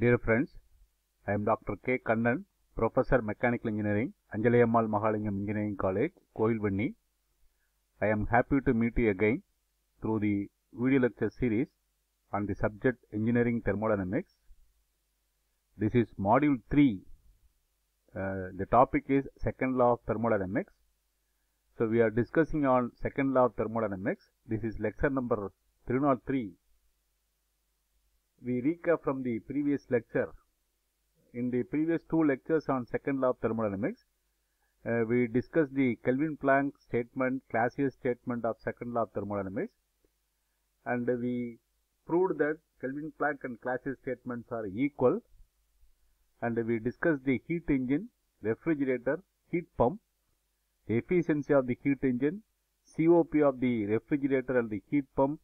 Dear friends, I am Dr. K. Kannan, Professor Mechanical Engineering, Anjalayammal Mahalingam Engineering College, Kovilvenni. I am happy to meet you again through the video lecture series on the subject Engineering Thermodynamics. This is Module 3. Uh, the topic is Second Law of Thermodynamics. So we are discussing on Second Law of Thermodynamics. This is lecture number 303 we recap from the previous lecture. In the previous two lectures on second law of thermodynamics, uh, we discussed the Kelvin Planck statement, Clausius statement of second law of thermodynamics, and we proved that Kelvin Planck and Clausius statements are equal, and we discussed the heat engine, refrigerator, heat pump, efficiency of the heat engine, COP of the refrigerator and the heat pump,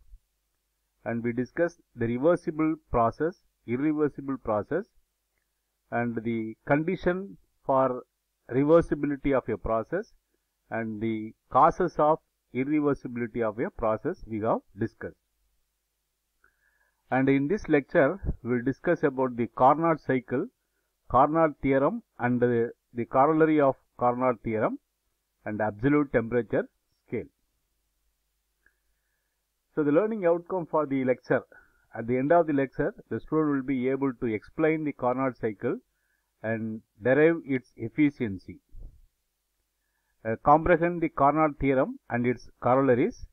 and we discussed the reversible process, irreversible process and the condition for reversibility of a process and the causes of irreversibility of a process we have discussed. And in this lecture, we will discuss about the Carnot cycle, Carnot theorem and the, the corollary of Carnot theorem and absolute temperature scale. So the learning outcome for the lecture, at the end of the lecture, the student will be able to explain the Carnot cycle and derive its efficiency, uh, comprehend the Carnot theorem and its corollaries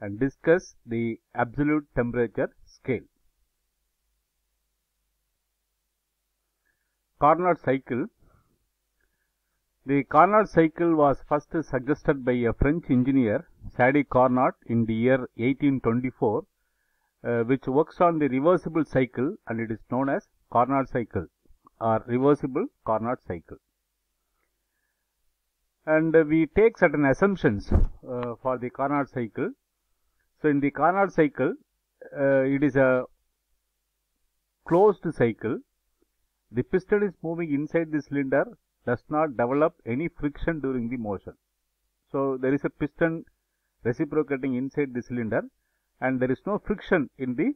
and discuss the absolute temperature scale. Carnot cycle The Carnot cycle was first suggested by a French engineer, Sadi Carnot, in the year 1824, uh, which works on the reversible cycle and it is known as Carnot cycle or reversible Carnot cycle. And uh, we take certain assumptions uh, for the Carnot cycle. So, in the Carnot cycle, it is a closed cycle. The piston is moving inside the cylinder does not develop any friction during the motion. So, there is a piston reciprocating inside the cylinder and there is no friction in the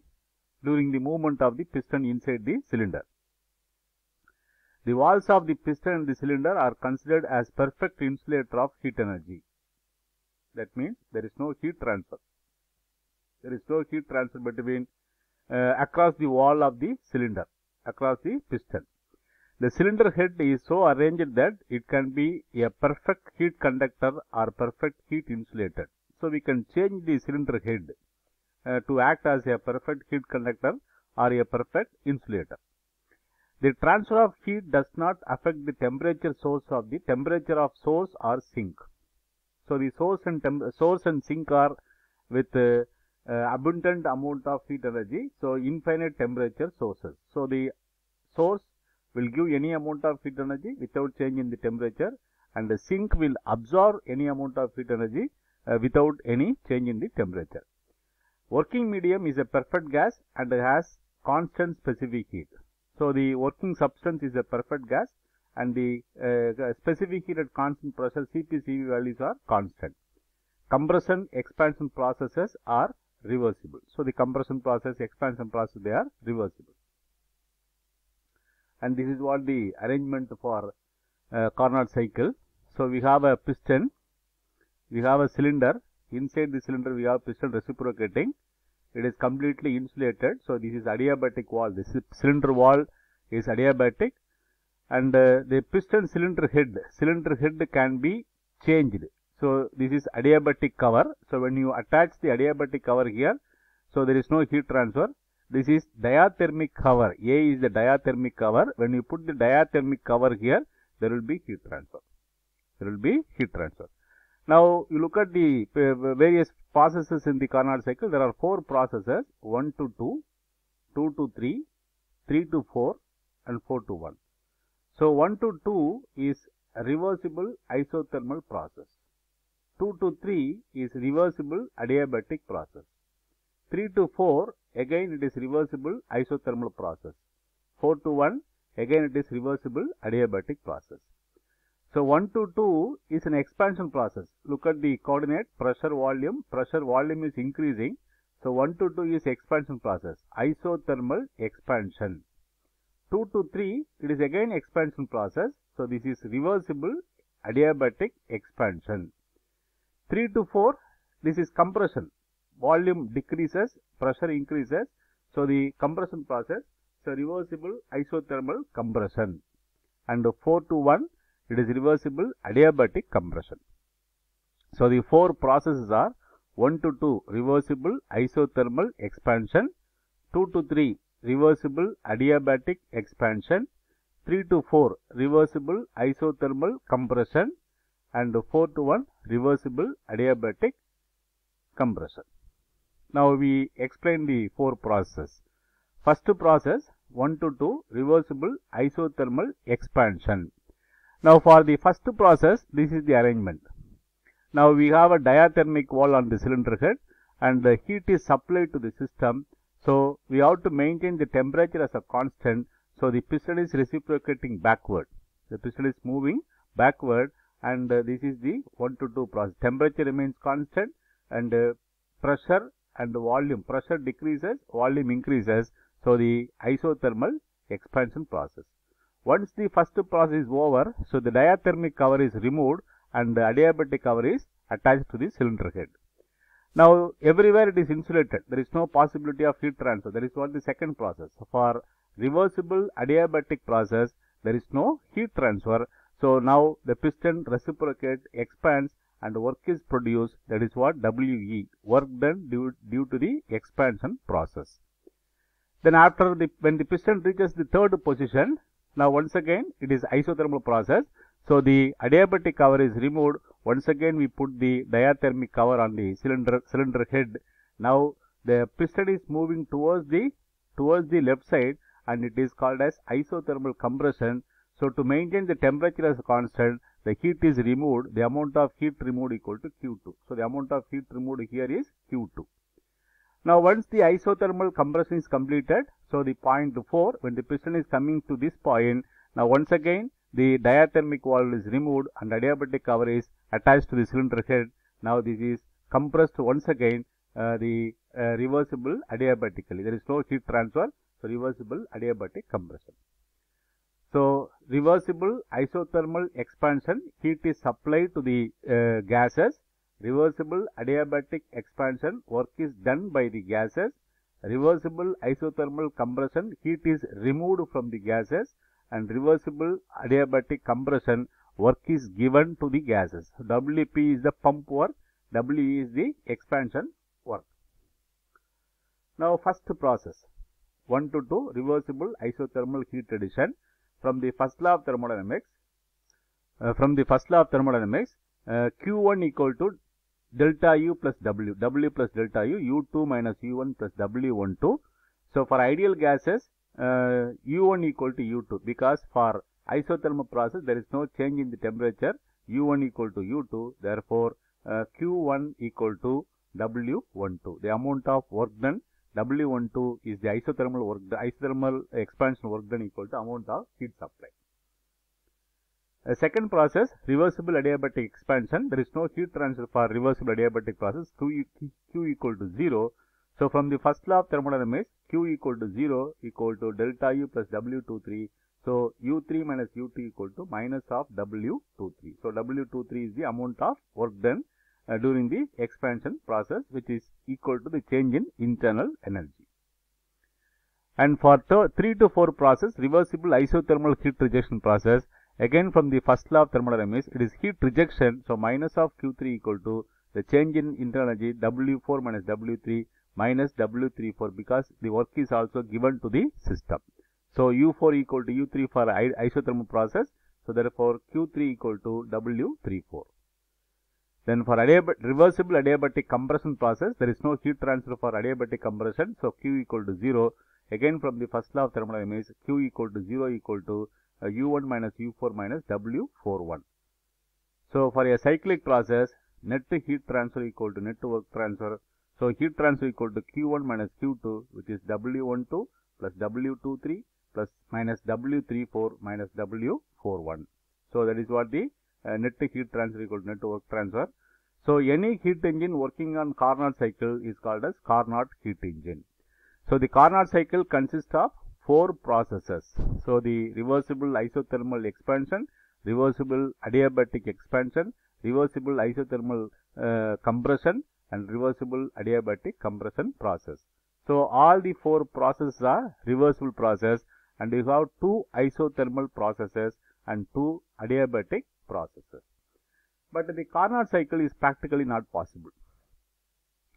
during the movement of the piston inside the cylinder. The walls of the piston and the cylinder are considered as perfect insulator of heat energy. That means there is no heat transfer. There is no heat transfer between uh, across the wall of the cylinder, across the piston. The cylinder head is so arranged that it can be a perfect heat conductor or perfect heat insulator. So, we can change the cylinder head uh, to act as a perfect heat conductor or a perfect insulator. The transfer of heat does not affect the temperature source of the temperature of source or sink. So, the source and source and sink are with uh, uh, abundant amount of heat energy. So, infinite temperature sources. So, the source will give any amount of heat energy without change in the temperature and the sink will absorb any amount of heat energy uh, without any change in the temperature. Working medium is a perfect gas and has constant specific heat. So, the working substance is a perfect gas and the uh, specific heat at constant pressure Cp Cv values are constant. Compression expansion processes are reversible. So, the compression process expansion process they are reversible and this is what the arrangement for uh, Carnot cycle. So, we have a piston, we have a cylinder, inside the cylinder we have piston reciprocating, it is completely insulated. So, this is adiabatic wall, this cylinder wall is adiabatic and uh, the piston cylinder head, cylinder head can be changed. So, this is adiabatic cover. So, when you attach the adiabatic cover here, so there is no heat transfer this is diathermic cover. A is the diathermic cover. When you put the diathermic cover here, there will be heat transfer. There will be heat transfer. Now, you look at the uh, various processes in the Carnot cycle. There are four processes 1 to 2, 2 to 3, 3 to 4 and 4 to 1. So, 1 to 2 is reversible isothermal process. 2 to 3 is reversible adiabatic process. 3 to 4 again it is reversible isothermal process. 4 to 1 again it is reversible adiabatic process. So, 1 to 2 is an expansion process. Look at the coordinate pressure volume, pressure volume is increasing. So, 1 to 2 is expansion process, isothermal expansion. 2 to 3, it is again expansion process. So, this is reversible adiabatic expansion. 3 to 4, this is compression. Volume decreases, pressure increases. So, the compression process, so reversible isothermal compression. And 4 to 1, it is reversible adiabatic compression. So, the four processes are 1 to 2 reversible isothermal expansion, 2 to 3 reversible adiabatic expansion, 3 to 4 reversible isothermal compression and 4 to 1 reversible adiabatic compression. Now we explain the four processes. First process 1 to 2 reversible isothermal expansion. Now for the first process this is the arrangement. Now we have a diathermic wall on the cylinder head and the heat is supplied to the system. So we have to maintain the temperature as a constant. So the piston is reciprocating backward. The piston is moving backward and uh, this is the 1 to 2 process. Temperature remains constant and uh, pressure and the volume. Pressure decreases, volume increases. So the isothermal expansion process. Once the first process is over, so the diathermic cover is removed and the adiabatic cover is attached to the cylinder head. Now, everywhere it is insulated. There is no possibility of heat transfer. That is what the second process. For reversible adiabatic process, there is no heat transfer. So, now the piston reciprocates, expands and work is produced. That is what WE, work done due, due to the expansion process. Then after the, when the piston reaches the third position, now once again it is isothermal process. So, the adiabatic cover is removed. Once again we put the diathermic cover on the cylinder, cylinder head. Now, the piston is moving towards the, towards the left side and it is called as isothermal compression. So, to maintain the temperature as constant, the heat is removed. The amount of heat removed equal to Q2. So, the amount of heat removed here is Q2. Now, once the isothermal compression is completed, so the point 4, when the piston is coming to this point, now once again the diathermic wall is removed and adiabatic cover is attached to the cylinder head. Now this is compressed once again uh, the uh, reversible adiabatically. There is no heat transfer, so reversible adiabatic compression. So reversible isothermal expansion, heat is supplied to the uh, gases. Reversible adiabatic expansion, work is done by the gases. Reversible isothermal compression, heat is removed from the gases and reversible adiabatic compression work is given to the gases. WP is the pump work, WE is the expansion work. Now first process 1 to 2 reversible isothermal heat addition from the first law of thermodynamics. Uh, from the first law of thermodynamics uh, Q1 equal to delta U plus W, W plus delta U, U2 minus U1 plus W12. So for ideal gases uh, U1 equal to U2 because for isothermal process there is no change in the temperature U1 equal to U2 therefore uh, Q1 equal to W12 the amount of work done W12 is the isothermal work the isothermal expansion work done equal to amount of heat supply. A second process reversible adiabatic expansion there is no heat transfer for reversible adiabatic process Q, Q equal to 0 so, from the first law of thermodynamics, Q equal to 0 equal to delta U plus W23. So, U3 minus U2 equal to minus of W23. So, W23 is the amount of work done uh, during the expansion process which is equal to the change in internal energy. And for 3 to 4 process, reversible isothermal heat rejection process, again from the first law of thermodynamics, it is heat rejection. So, minus of Q3 equal to the change in internal energy W4 minus W3 minus W34 because the work is also given to the system. So, U4 equal to U3 for isothermal process. So, therefore, Q3 equal to W34. Then for reversible adiabatic compression process, there is no heat transfer for adiabatic compression. So, Q equal to 0. Again from the first law of thermodynamics, Q equal to 0 equal to uh, U1 minus U4 minus W41. So, for a cyclic process, net heat transfer equal to net work transfer so, heat transfer equal to Q1 minus Q2 which is W12 plus W23 plus minus W34 minus W41. So, that is what the uh, net heat transfer equal to net work transfer. So, any heat engine working on Carnot cycle is called as Carnot heat engine. So, the Carnot cycle consists of four processes. So the reversible isothermal expansion, reversible adiabatic expansion, reversible isothermal uh, compression and reversible adiabatic compression process. So all the four processes are reversible process and you have two isothermal processes and two adiabatic processes. But the Carnot cycle is practically not possible.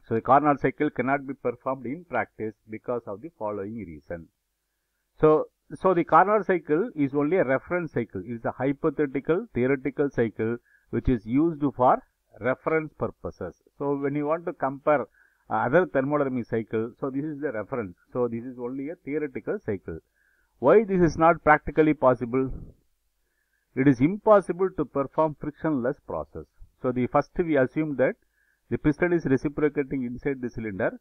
So the Carnot cycle cannot be performed in practice because of the following reason. So, so the Carnot cycle is only a reference cycle. It is a hypothetical theoretical cycle which is used for reference purposes. So when you want to compare uh, other thermodynamic cycle, so this is the reference. So this is only a theoretical cycle. Why this is not practically possible? It is impossible to perform frictionless process. So the first we assume that the piston is reciprocating inside the cylinder.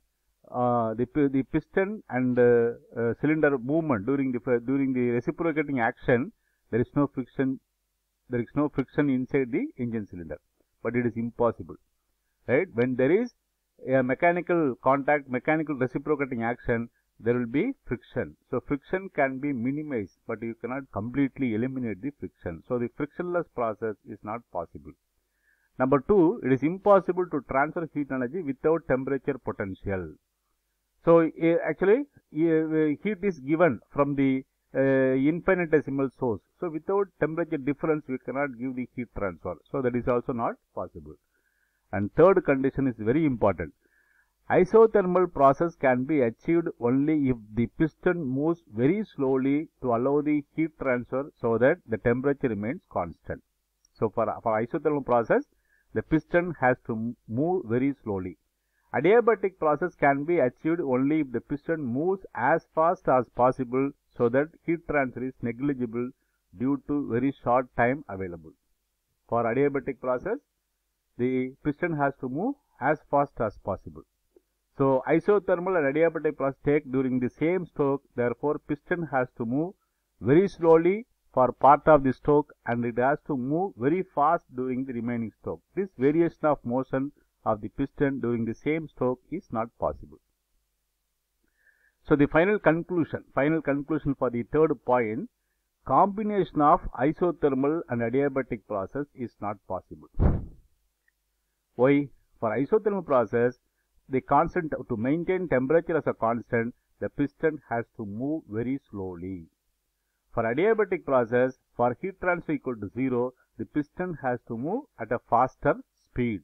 Uh, the, the piston and uh, uh, cylinder movement during the during the reciprocating action, there is no friction. There is no friction inside the engine cylinder, but it is impossible, right? When there is a mechanical contact, mechanical reciprocating action, there will be friction. So friction can be minimized, but you cannot completely eliminate the friction. So the frictionless process is not possible. Number two, it is impossible to transfer heat energy without temperature potential. So uh, actually, uh, heat is given from the uh, infinitesimal source. So without temperature difference, we cannot give the heat transfer. So that is also not possible. And third condition is very important. Isothermal process can be achieved only if the piston moves very slowly to allow the heat transfer so that the temperature remains constant. So for, for isothermal process, the piston has to move very slowly. Adiabatic process can be achieved only if the piston moves as fast as possible so that heat transfer is negligible due to very short time available. For adiabatic process, the piston has to move as fast as possible. So isothermal and adiabatic process take during the same stroke, therefore piston has to move very slowly for part of the stroke and it has to move very fast during the remaining stroke. This variation of motion of the piston during the same stroke is not possible. So the final conclusion, final conclusion for the third point, combination of isothermal and adiabatic process is not possible. Why? For isothermal process, the constant to maintain temperature as a constant, the piston has to move very slowly. For adiabatic process, for heat transfer equal to 0, the piston has to move at a faster speed.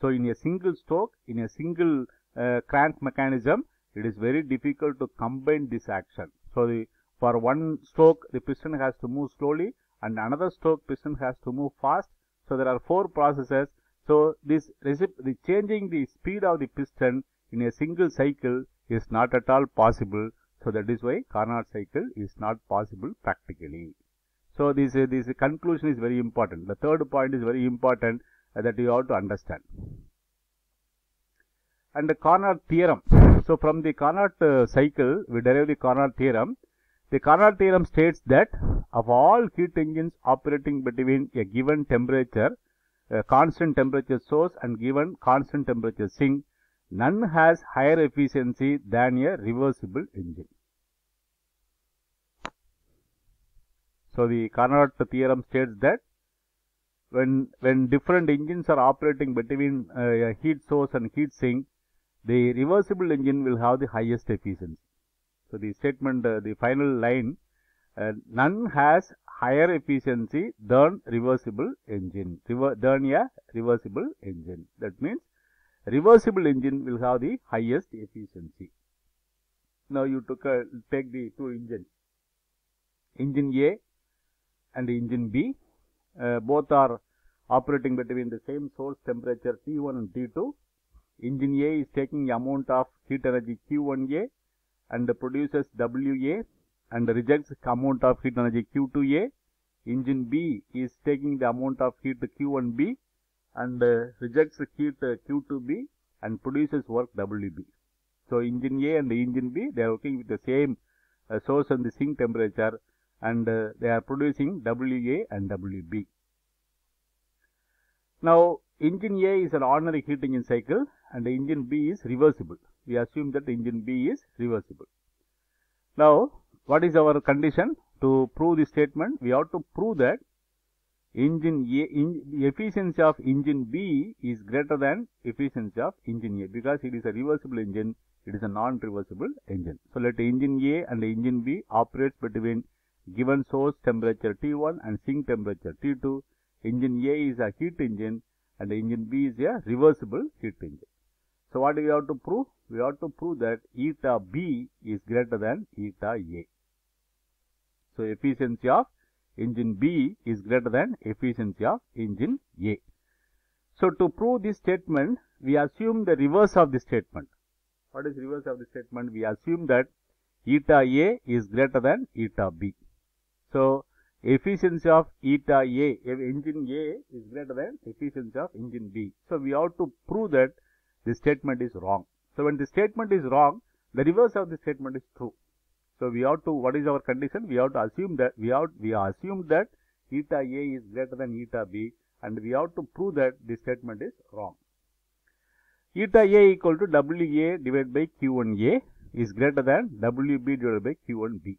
So in a single stroke, in a single uh, crank mechanism, it is very difficult to combine this action. So the, for one stroke, the piston has to move slowly and another stroke piston has to move fast. So there are four processes so this the changing the speed of the piston in a single cycle is not at all possible. So that is why Carnot cycle is not possible practically. So this this conclusion is very important. The third point is very important uh, that you have to understand. And the Carnot theorem. So from the Carnot uh, cycle, we derive the Carnot theorem. The Carnot theorem states that of all heat engines operating between a given temperature a constant temperature source and given constant temperature sink, none has higher efficiency than a reversible engine. So the Carnot theorem states that when when different engines are operating between uh, a heat source and heat sink, the reversible engine will have the highest efficiency. So the statement, uh, the final line, none has higher efficiency than reversible engine, rever than a reversible engine. That means reversible engine will have the highest efficiency. Now you took a, take the two engines, engine A and engine B. Uh, both are operating between the same source temperature T1 and T2. Engine A is taking amount of heat energy Q1A and produces WA and rejects the amount of heat energy Q2A. Engine B is taking the amount of heat Q1B and uh, rejects heat uh, Q2B and produces work WB. So engine A and the engine B, they are working with the same uh, source and the sink temperature and uh, they are producing WA and WB. Now engine A is an ordinary heat engine cycle and engine B is reversible. We assume that engine B is reversible. Now what is our condition to prove this statement? We have to prove that engine A, in, efficiency of engine B is greater than efficiency of engine A because it is a reversible engine, it is a non-reversible engine. So, let engine A and engine B operates between given source temperature T1 and sink temperature T2. Engine A is a heat engine and engine B is a reversible heat engine. So, what do we have to prove? We have to prove that eta B is greater than eta A. So, efficiency of engine B is greater than efficiency of engine A. So, to prove this statement, we assume the reverse of the statement. What is reverse of the statement? We assume that eta A is greater than eta B. So, efficiency of eta A, engine A is greater than efficiency of engine B. So, we have to prove that the statement is wrong. So, when the statement is wrong, the reverse of the statement is true. So, we have to, what is our condition? We have to assume that, we have, we assume that eta A is greater than eta B and we have to prove that the statement is wrong. Eta A equal to WA divided by Q1A is greater than WB divided by Q1B.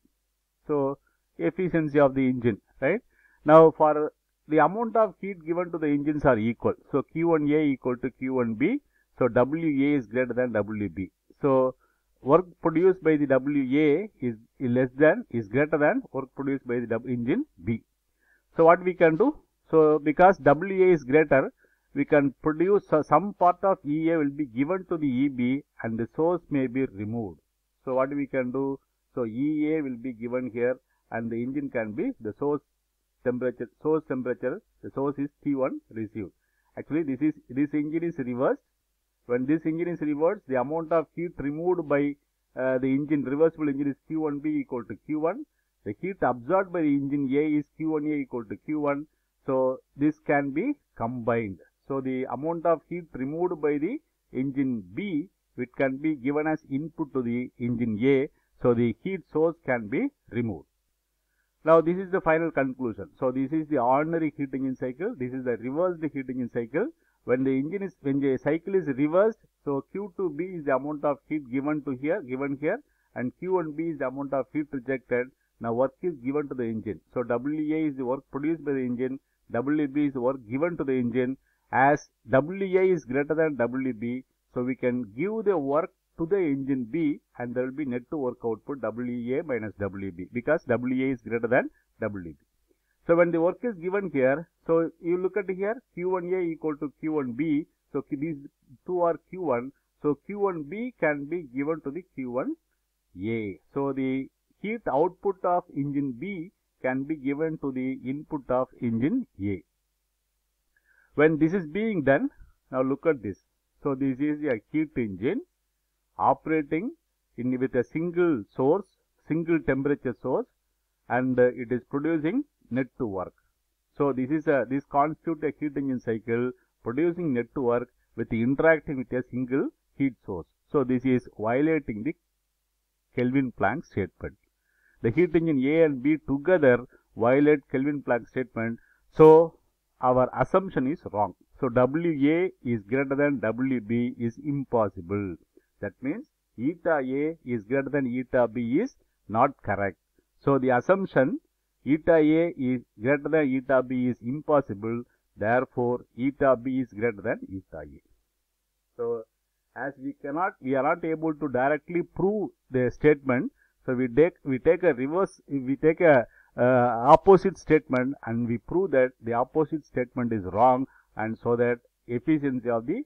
So, efficiency of the engine, right? Now, for the amount of heat given to the engines are equal. So, Q1A equal to Q1B. So, WA is greater than WB. So, work produced by the WA is, is less than, is greater than work produced by the w engine B. So, what we can do? So, because WA is greater, we can produce uh, some part of EA will be given to the EB and the source may be removed. So, what we can do? So, EA will be given here and the engine can be the source temperature, source temperature, the source is T1 received. Actually, this is, this engine is reversed. When this engine is reversed, the amount of heat removed by uh, the engine, reversible engine is Q1B equal to Q1. The heat absorbed by the engine A is Q1A equal to Q1. So, this can be combined. So, the amount of heat removed by the engine B, which can be given as input to the engine A. So, the heat source can be removed. Now, this is the final conclusion. So, this is the ordinary heat engine cycle. This is the reversed heat engine cycle. When the engine is, when the cycle is reversed, so Q2B is the amount of heat given to here, given here and Q1B is the amount of heat rejected. Now, work is given to the engine. So, WA is the work produced by the engine, WB is the work given to the engine as WA is greater than WB. So, we can give the work to the engine B and there will be net to work output WA minus WB because WA is greater than WB. So, when the work is given here, so you look at here Q1A equal to Q1B. So, these two are Q1. So, Q1B can be given to the Q1A. So, the heat output of engine B can be given to the input of engine A. When this is being done, now look at this. So, this is a heat engine operating in with a single source, single temperature source and uh, it is producing net to work. So, this is a this constitute a heat engine cycle producing net to work with interacting with a single heat source. So, this is violating the Kelvin Planck statement. The heat engine A and B together violate Kelvin Planck statement. So, our assumption is wrong. So, WA is greater than WB is impossible. That means eta A is greater than eta B is not correct. So, the assumption eta A is greater than eta B is impossible. Therefore, eta B is greater than eta A. So, as we cannot, we are not able to directly prove the statement. So, we take, we take a reverse, we take a uh, opposite statement and we prove that the opposite statement is wrong and so that efficiency of the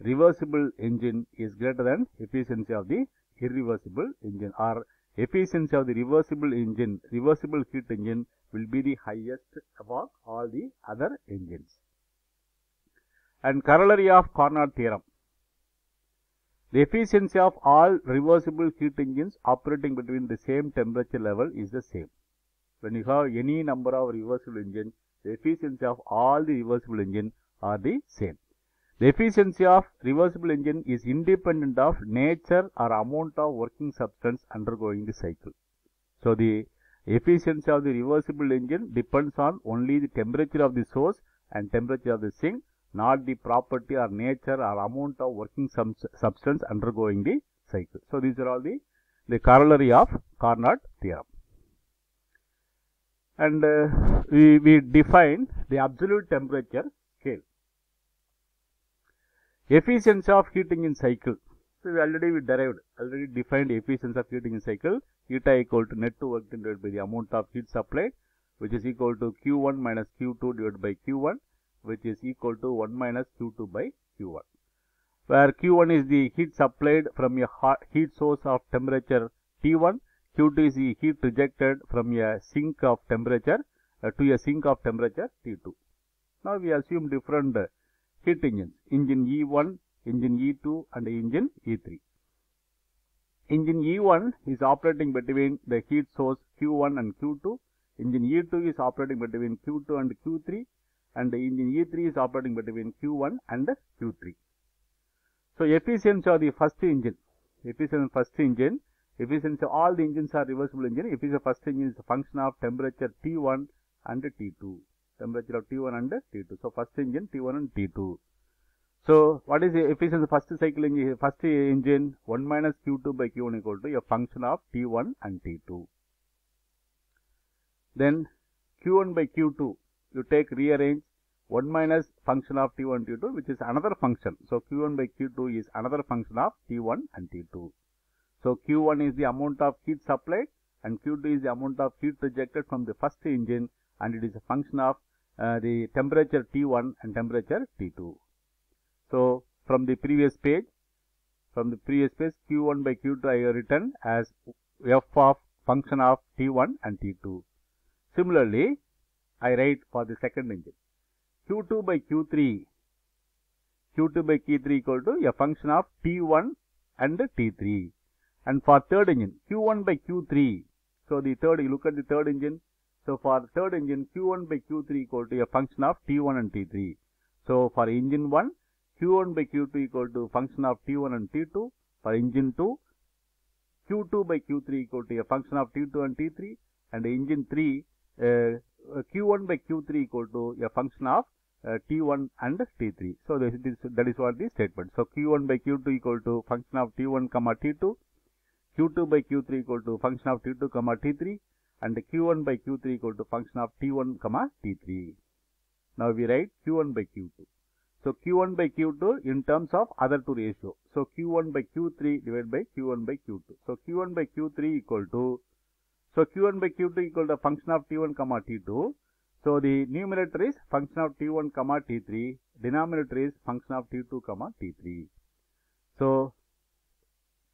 reversible engine is greater than efficiency of the irreversible engine or efficiency of the reversible engine, reversible heat engine will be the highest among all the other engines. And corollary of Carnot theorem. The efficiency of all reversible heat engines operating between the same temperature level is the same. When you have any number of reversible engines, the efficiency of all the reversible engine are the same. The efficiency of reversible engine is independent of nature or amount of working substance undergoing the cycle. So, the efficiency of the reversible engine depends on only the temperature of the source and temperature of the sink, not the property or nature or amount of working substance undergoing the cycle. So, these are all the, the corollary of Carnot theorem. and uh, we, we define the absolute temperature. Efficiency of heat engine cycle. So we already we derived, already defined efficiency of heat engine cycle. Eta equal to net to work divided by the amount of heat supplied, which is equal to Q1 minus Q2 divided by Q1, which is equal to 1 minus Q2 by Q1. Where Q1 is the heat supplied from a hot heat source of temperature T1, Q2 is the heat rejected from a sink of temperature uh, to a sink of temperature T2. Now we assume different uh, heat engines, engine E1, engine E2 and engine E3. Engine E1 is operating between the heat source Q1 and Q2. Engine E2 is operating between Q2 and Q3 and the engine E3 is operating between Q1 and Q3. So efficiency of the first engine, efficiency first engine, efficiency of all the engines are reversible engine. Efficiency first engine is a function of temperature T1 and T2. Temperature of T1 and T2. So first engine T1 and T2. So what is the efficiency first cycle engine? First engine 1 minus Q2 by Q1 equal to a function of T1 and T2. Then Q1 by Q2 you take rearrange 1 minus function of T1 T2 which is another function. So Q1 by Q2 is another function of T1 and T2. So Q1 is the amount of heat supplied and Q2 is the amount of heat rejected from the first engine and it is a function of uh, the temperature T1 and temperature T2. So from the previous page, from the previous page Q1 by Q2 I have written as f of function of T1 and T2. Similarly, I write for the second engine. Q2 by Q3, Q2 by Q3 equal to a function of T1 and T3. And for third engine, Q1 by Q3, so the third, you look at the third engine. So for third engine, Q1 by Q3 equal to a function of T1 and T3. So for engine 1, Q1 by Q2 equal to function of T1 and T2. For engine 2, Q2 by Q3 equal to a function of T2 and T3. And engine 3, uh, Q1 by Q3 equal to a function of uh, T1 and T3. So this is, that is what the statement. So Q1 by Q2 equal to function of T1 comma T2. Q2 by Q3 equal to function of T2 comma T3 and Q1 by Q3 equal to function of T1 comma T3. Now we write Q1 by Q2. So Q1 by Q2 in terms of other two ratio. So Q1 by Q3 divided by Q1 by Q2. So Q1 by Q3 equal to so Q1 by Q2 equal to function of T1 comma T2. So the numerator is function of T1 comma T3. Denominator is function of T2 comma T3. So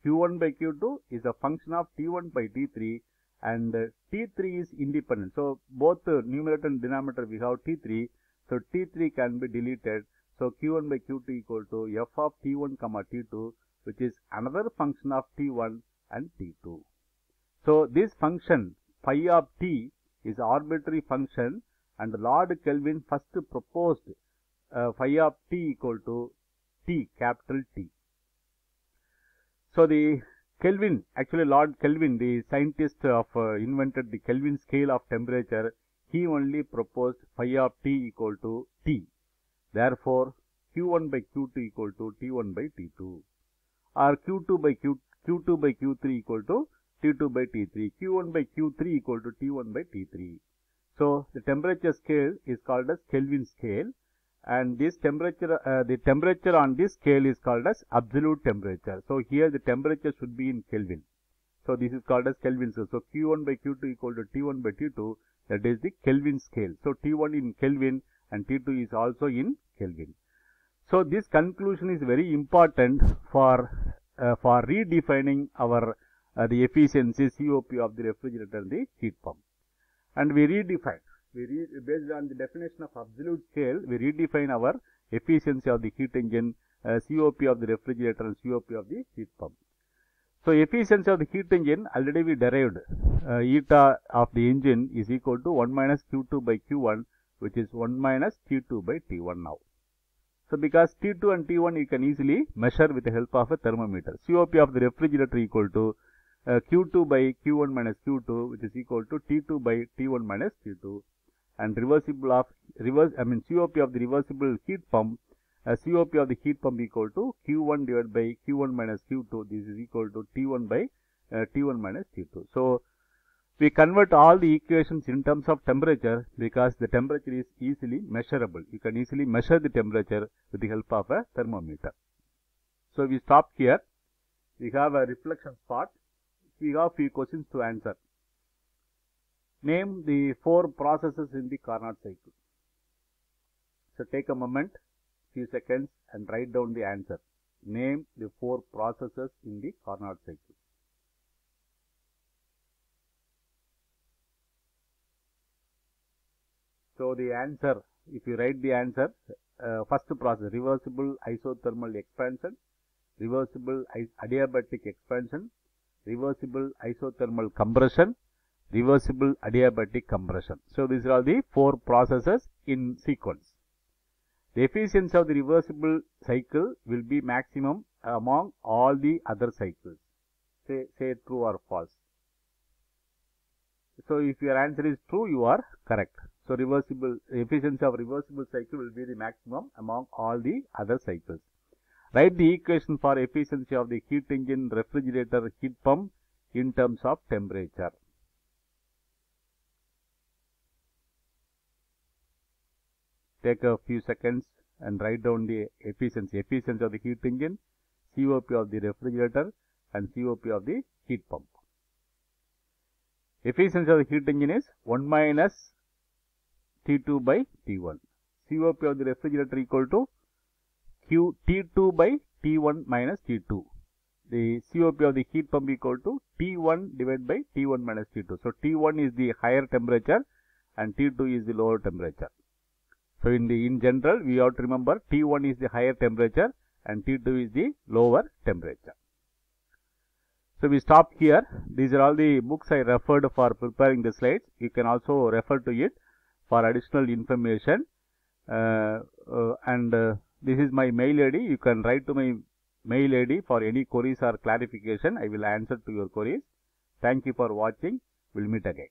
Q1 by Q2 is a function of T1 by T3 and T3 is independent. So both numerator and denominator we have T3. So T3 can be deleted. So Q1 by Q2 equal to f of T1 comma T2 which is another function of T1 and T2. So this function phi of t is arbitrary function and Lord Kelvin first proposed uh, phi of t equal to t capital T. So the Kelvin actually Lord Kelvin the scientist of uh, invented the Kelvin scale of temperature he only proposed phi of t equal to T. Therefore Q1 by Q2 equal to T1 by T2 or Q2 by Q, Q2 by Q3 equal to T2 by T3. Q1 by Q3 equal to T1 by T3. So the temperature scale is called as Kelvin scale and this temperature, uh, the temperature on this scale is called as absolute temperature. So here the temperature should be in Kelvin. So this is called as Kelvin scale. So Q1 by Q2 equal to T1 by T2 that is the Kelvin scale. So T1 in Kelvin and T2 is also in Kelvin. So this conclusion is very important for uh, for redefining our uh, the efficiency COP of the refrigerator and the heat pump. And we redefine, we re based on the definition of absolute scale, we redefine our efficiency of the heat engine, uh, COP of the refrigerator and COP of the heat pump. So efficiency of the heat engine already we derived uh, eta of the engine is equal to 1 minus Q2 by Q1 which is 1 minus T2 by T1 now. So because T2 and T1 you can easily measure with the help of a thermometer. COP of the refrigerator equal to uh, Q2 by Q1 minus Q2 which is equal to T2 by T1 minus T2 and reversible of reverse I mean COP of the reversible heat pump uh, COP of the heat pump equal to Q1 divided by Q1 minus Q2 this is equal to T1 by uh, T1 minus T2. So We convert all the equations in terms of temperature because the temperature is easily measurable. You can easily measure the temperature with the help of a thermometer. So we stop here. We have a reflection spot. We have few questions to answer. Name the four processes in the Carnot cycle. So take a moment, few seconds and write down the answer. Name the four processes in the Carnot cycle. So the answer, if you write the answer, uh, first process, reversible isothermal expansion, reversible adiabatic expansion, reversible isothermal compression, reversible adiabatic compression. So these are all the four processes in sequence. The efficiency of the reversible cycle will be maximum among all the other cycles. Say, say true or false. So if your answer is true, you are correct. So reversible efficiency of reversible cycle will be the maximum among all the other cycles. Write the equation for efficiency of the heat engine, refrigerator, heat pump in terms of temperature. Take a few seconds and write down the efficiency. Efficiency of the heat engine, COP of the refrigerator and COP of the heat pump. Efficiency of the heat engine is 1 minus T2 by T1. COP of the refrigerator equal to Q T2 by T1 minus T2. The COP of the heat pump equal to T1 divided by T1 minus T2. So T1 is the higher temperature and T2 is the lower temperature. So in the in general we have to remember T1 is the higher temperature and T2 is the lower temperature. So we stop here. These are all the books I referred for preparing the slides. You can also refer to it for additional information. Uh, uh, and uh, this is my mail ID. You can write to my mail ID for any queries or clarification. I will answer to your queries. Thank you for watching. We'll meet again.